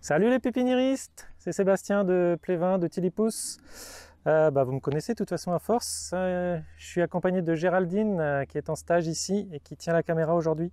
Salut les pépiniéristes, c'est Sébastien de Plévin de Tilipous. Euh, bah, vous me connaissez de toute façon à force. Euh, je suis accompagné de Géraldine euh, qui est en stage ici et qui tient la caméra aujourd'hui.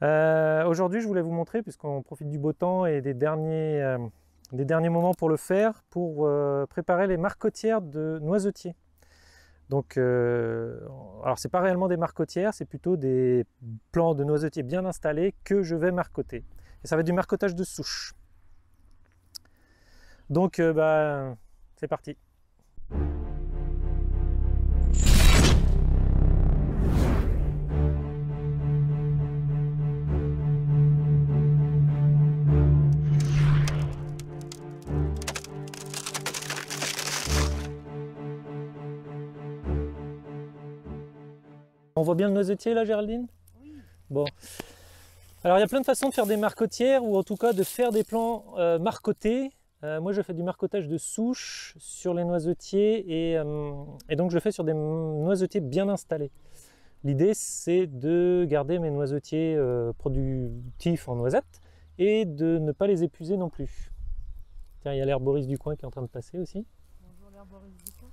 aujourd'hui je voulais vous montrer, puisqu'on profite du beau temps et des derniers, moments pour le faire, pour préparer les marcotières de noisetiers. Donc, alors c'est pas réellement des marcotières, c'est plutôt des plants de noisetiers bien installés que je vais marcoter. Et ça va être du marcotage de souche. Donc, bah, c'est parti. On voit bien le noisetier là, Géraldine? Oui. Bon. Alors il y a plein de façons de faire des marcotières ou en tout cas de faire des plants euh, marcotés. Euh, moi je fais du marcotage de souche sur les noisetiers et, euh, et, donc je fais sur des noisetiers bien installés. L'idée c'est de garder mes noisetiers productifs en noisettes et de ne pas les épuiser non plus. Tiens, il y a l'herboriste du coin qui est en train de passer aussi. Bonjour l'herboriste du coin.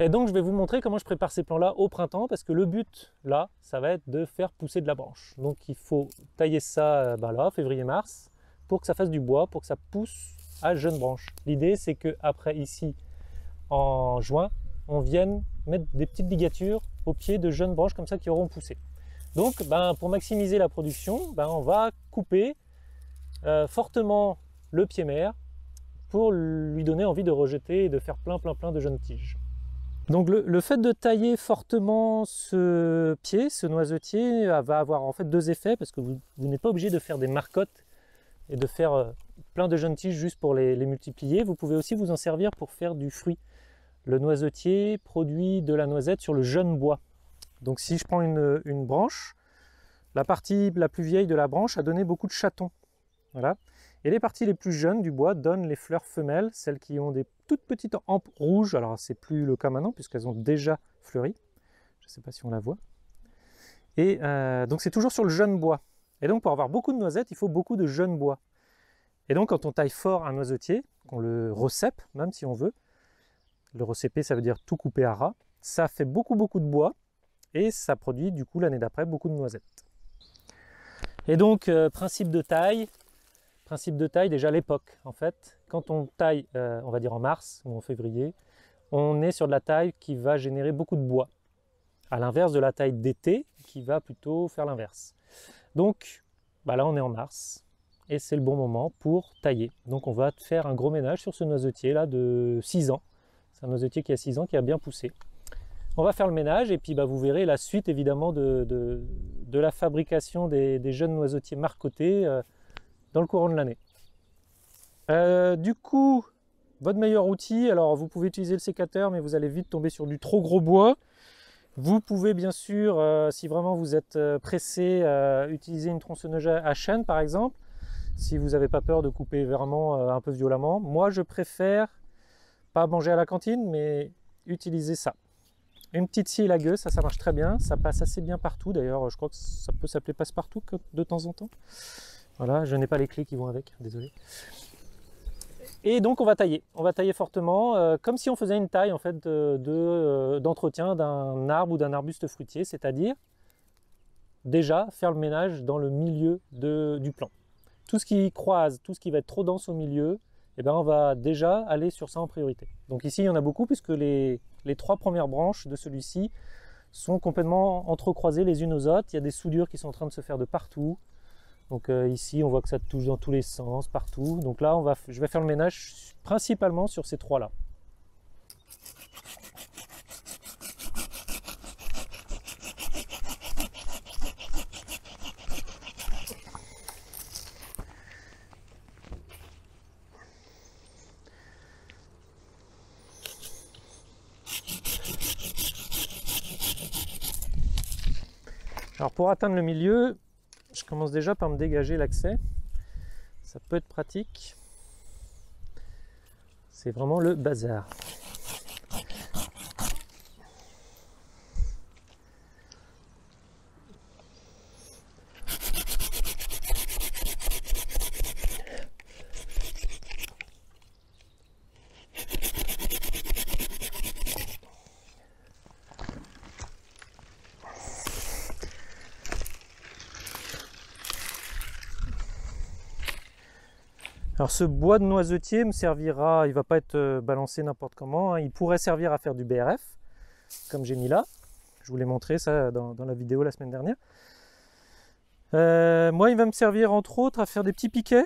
Et donc je vais vous montrer comment je prépare ces plants-là au printemps parce que le but là, ça va être de faire pousser de la branche. Donc il faut tailler ça euh, ben là, février-mars, pour que ça fasse du bois, pour que ça pousse à jeunes branches. L'idée c'est que après ici, en juin, on vienne mettre des petites ligatures au pied de jeunes branches comme ça qui auront poussé. Donc ben, pour maximiser la production, ben, on va couper euh, fortement le pied mère pour lui donner envie de rejeter et de faire plein plein plein de jeunes tiges. Donc le, fait de tailler fortement ce pied, ce noisetier, euh, va avoir en fait deux effets parce que vous, n'êtes pas obligé de faire des marcottes et de faire euh, plein de jeunes tiges juste pour les, multiplier. Vous pouvez aussi vous en servir pour faire du fruit. Le noisetier produit de la noisette sur le jeune bois. Donc si je prends une, une branche, la partie la plus vieille de la branche a donné beaucoup de chatons. Voilà. Et les parties les plus jeunes du bois donnent les fleurs femelles, celles qui ont des toutes petites hampes rouges. Alors c'est plus le cas maintenant puisqu'elles ont déjà fleuri. Je ne sais pas si on la voit. Et euh, donc c'est toujours sur le jeune bois. Et donc pour avoir beaucoup de noisettes, il faut beaucoup de jeunes bois. Et donc quand on taille fort un noisetier, qu'on le recèpe, même si on veut, le recéper ça veut dire tout couper à ras, ça fait beaucoup beaucoup de bois et ça produit du coup l'année d'après beaucoup de noisettes. Et donc euh, principe de taille, Principe de taille, déjà l'époque. En fait, quand on taille, euh, on va dire en mars ou en février, on est sur de la taille qui va générer beaucoup de bois. À l'inverse de la taille d'été, qui va plutôt faire l'inverse. Donc, bah là, on est en mars et c'est le bon moment pour tailler. Donc, on va faire un gros ménage sur ce noisetier là de 6 ans. C'est un noisetier qui a 6 ans, qui a bien poussé. On va faire le ménage et puis bah, vous verrez la suite évidemment de, de, la fabrication des, jeunes noisetiers marcotés. Euh, dans le courant de l'année. Euh, du coup, votre meilleur outil, alors vous pouvez utiliser le sécateur, mais vous allez vite tomber sur du trop gros bois. Vous pouvez bien sûr, euh, si vraiment vous êtes euh, pressé, utiliser une tronçonneuse à chaîne par exemple, si vous n'avez pas peur de couper vraiment un peu violemment. Moi, je préfère pas manger à la cantine, mais utiliser ça. Une petite scie la gueule, ça, ça marche très bien. Ça passe assez bien partout. D'ailleurs, je crois que ça peut s'appeler passe-partout de temps en temps. Voilà, je n'ai pas les clés qui vont avec, désolé. Et donc on va tailler, on va tailler fortement, euh, comme si on faisait une taille en fait euh, d'entretien d'un arbre ou d'un arbuste fruitier, c'est-à-dire déjà faire le ménage dans le milieu du plant. Tout ce qui croise, tout ce qui va être trop dense au milieu, eh ben, on va déjà aller sur ça en priorité. Donc ici il y en a beaucoup puisque les, les trois premières branches de celui-ci sont complètement entrecroisées les unes aux autres. Il y a des soudures qui sont en train de se faire de partout. Donc euh, ici, on voit que ça touche dans tous les sens, partout. Donc là, on va, je vais faire le ménage principalement sur ces trois-là. Alors pour atteindre le milieu, commence déjà par me dégager l'accès. Ça peut être pratique. C'est vraiment le bazar. Alors ce bois de noisetier me servira, il va pas être euh, balancé n'importe comment, hein. il pourrait servir à faire du BRF, comme j'ai mis là. Je vous l'ai montré ça dans, la vidéo la semaine dernière. Euh, moi, il va me servir entre autres à faire des petits piquets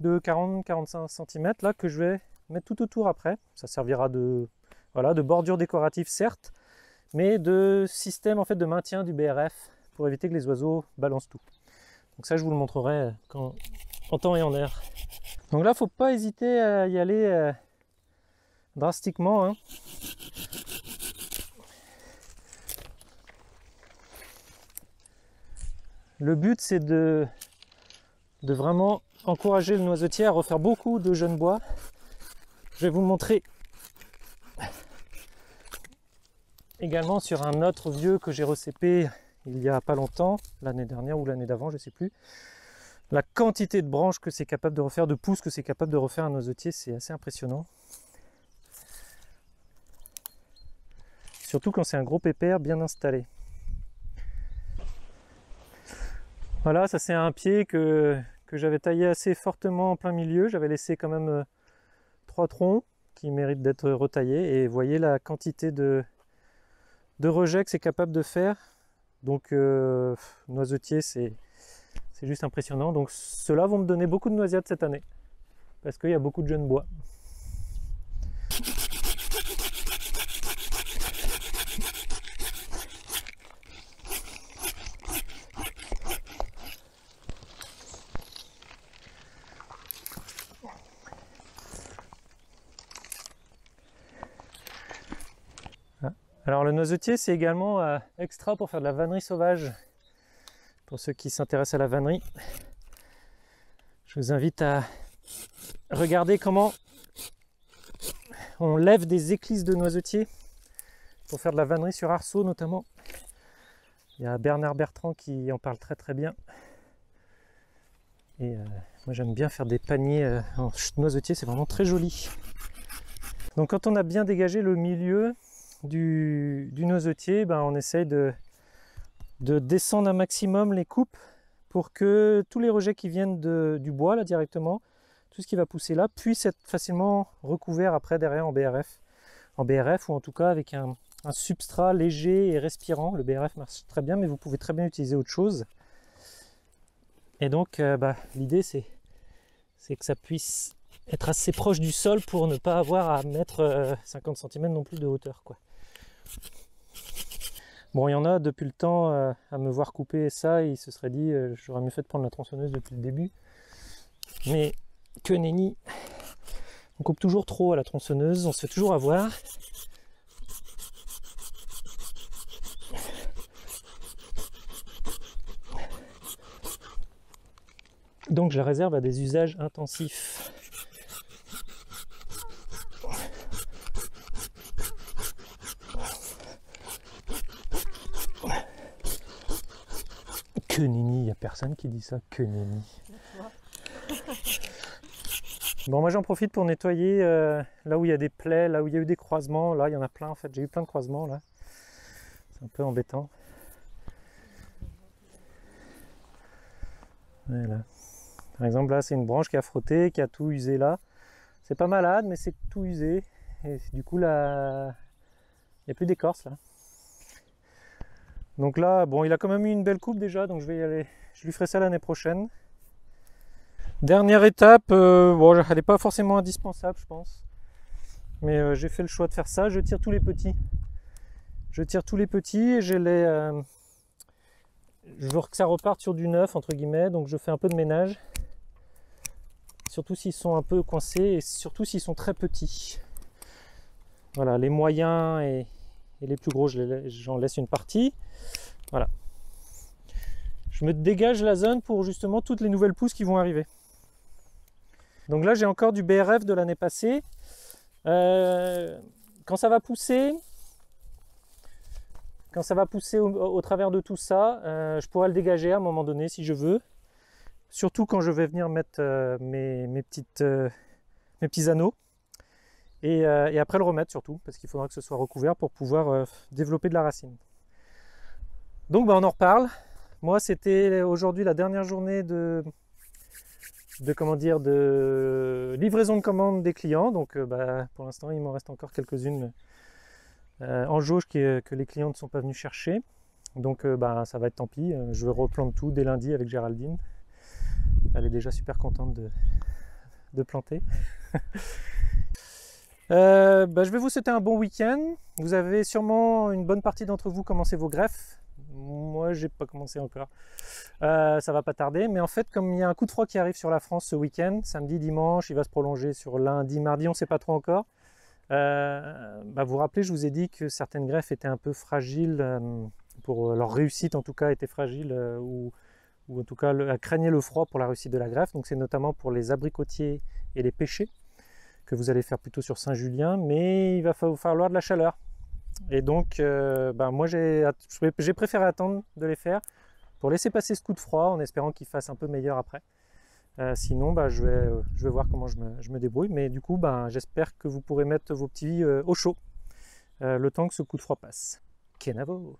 de 40-45 cm là que je vais mettre tout autour après. Ça servira de, voilà, de bordure décorative certes, mais de système en fait de maintien du BRF pour éviter que les oiseaux balancent tout. Donc ça, je vous le montrerai quand, en temps et en heure. Donc là, faut pas hésiter à y aller euh, drastiquement. hein. Le but, c'est de, vraiment encourager le noisetier à refaire beaucoup de jeunes bois. Je vais vous montrer également sur un autre vieux que j'ai recépé il y a pas longtemps, l'année dernière ou l'année d'avant, je ne sais plus. La quantité de branches que c'est capable de refaire, de pousses que c'est capable de refaire un noisetier, c'est assez impressionnant. Surtout quand c'est un gros pépère bien installé. Voilà, ça c'est un pied que, j'avais taillé assez fortement en plein milieu. J'avais laissé quand même euh, trois troncs qui méritent d'être retaillés. Et vous voyez la quantité de, de rejet que c'est capable de faire. Donc euh, noisetier, c'est c'est juste impressionnant. Donc ceux-là vont me donner beaucoup de noisette cette année. Parce qu'il y a beaucoup de jeunes bois. Alors le noisetier c'est également euh, extra pour faire de la vannerie sauvage. Pour ceux qui s'intéressent à la vannerie, je vous invite à regarder comment on lève des éclisses de noisetier pour faire de la vannerie sur arceau notamment. Il y a Bernard Bertrand qui en parle très très bien. Et euh, moi j'aime bien faire des paniers euh, en noisetier, c'est vraiment très joli. Donc quand on a bien dégagé le milieu du, du noisetier, ben, on essaye de, de descendre un maximum les coupes pour que tous les rejets qui viennent du bois là directement, tout ce qui va pousser là, puisse être facilement recouvert après derrière en BRF. En BRF ou en tout cas avec un, substrat léger et respirant. Le BRF marche très bien, mais vous pouvez très bien utiliser autre chose. Et donc euh, bah, l'idée c'est, que ça puisse être assez proche du sol pour ne pas avoir à mettre euh, 50 cm non plus de hauteur. Quoi. Bon, il y en a depuis le temps euh, à me voir couper ça, ils se seraient dit euh, j'aurais mieux fait de prendre la tronçonneuse depuis le début. Mais que nenni, on coupe toujours trop à la tronçonneuse, on se fait toujours avoir. Donc je la réserve à des usages intensifs. Que nenni, il n'y a personne qui dit ça, que nenni. Bon, moi j'en profite pour nettoyer euh, là où il y a des plaies, là où il y a eu des croisements. Là, il y en a plein en fait. J'ai eu plein de croisements là. C'est un peu embêtant. Voilà. Par exemple, là, c'est une branche qui a frotté, qui a tout usé là. C'est pas malade, mais c'est tout usé. Et du coup, là, il n'y a plus d'écorce là. Donc là, bon, il a quand même eu une belle coupe déjà, donc je vais y aller. Je lui ferai ça l'année prochaine. Dernière étape, euh, bon, elle n'est pas forcément indispensable, je pense. Mais euh, j'ai fait le choix de faire ça. Je tire tous les petits. Je tire tous les petits et les. euh, je veux que ça reparte sur du neuf, entre guillemets. Donc je fais un peu de ménage. Surtout s'ils sont un peu coincés et surtout s'ils sont très petits. Voilà, les moyens et, et les plus gros, j'en laisse une partie. Voilà. Je me dégage la zone pour justement toutes les nouvelles pousses qui vont arriver. Donc là, j'ai encore du BRF de l'année passée. Euh, quand ça va pousser, quand ça va pousser au, travers de tout ça, euh, je pourrais le dégager à un moment donné si je veux. Surtout quand je vais venir mettre euh, mes, petites, mes petits anneaux. Et, euh, et après le remettre surtout, parce qu'il faudra que ce soit recouvert pour pouvoir euh, développer de la racine. Donc bah, on en reparle. Moi c'était aujourd'hui la dernière journée de, de comment dire de livraison de commandes des clients. Donc euh, bah, pour l'instant il m'en reste encore quelques-unes en jauge que les clients ne sont pas venus chercher. Donc bah, ça va être tant pis. Je replante tout dès lundi avec Géraldine. Elle est déjà super contente de planter. Bah, je vais vous souhaiter un bon week-end. Vous avez sûrement une bonne partie d'entre vous commencé vos greffes. Moi, j'ai pas commencé encore. Euh, ça va pas tarder. Mais en fait, comme il y a un coup de froid qui arrive sur la France ce week-end, samedi, dimanche, il va se prolonger sur lundi, mardi, on ne sait pas trop encore. Euh, bah, vous vous rappelez, je vous ai dit que certaines greffes étaient un peu fragiles, euh, pour leur réussite en tout cas était fragile, ou, en tout cas le, craigner le froid pour la réussite de la greffe. Donc c'est notamment pour les abricotiers et les pêchers que vous allez faire plutôt sur Saint-Julien, mais il va falloir de la chaleur. Et donc, euh, ben, moi, j'ai préféré attendre de les faire pour laisser passer ce coup de froid en espérant qu'il fasse un peu meilleur après. Euh, sinon, ben, je, vais, je vais voir comment je me, débrouille. Mais du coup, ben, j'espère que vous pourrez mettre vos petits euh, au chaud le temps que ce coup de froid passe. Kenavo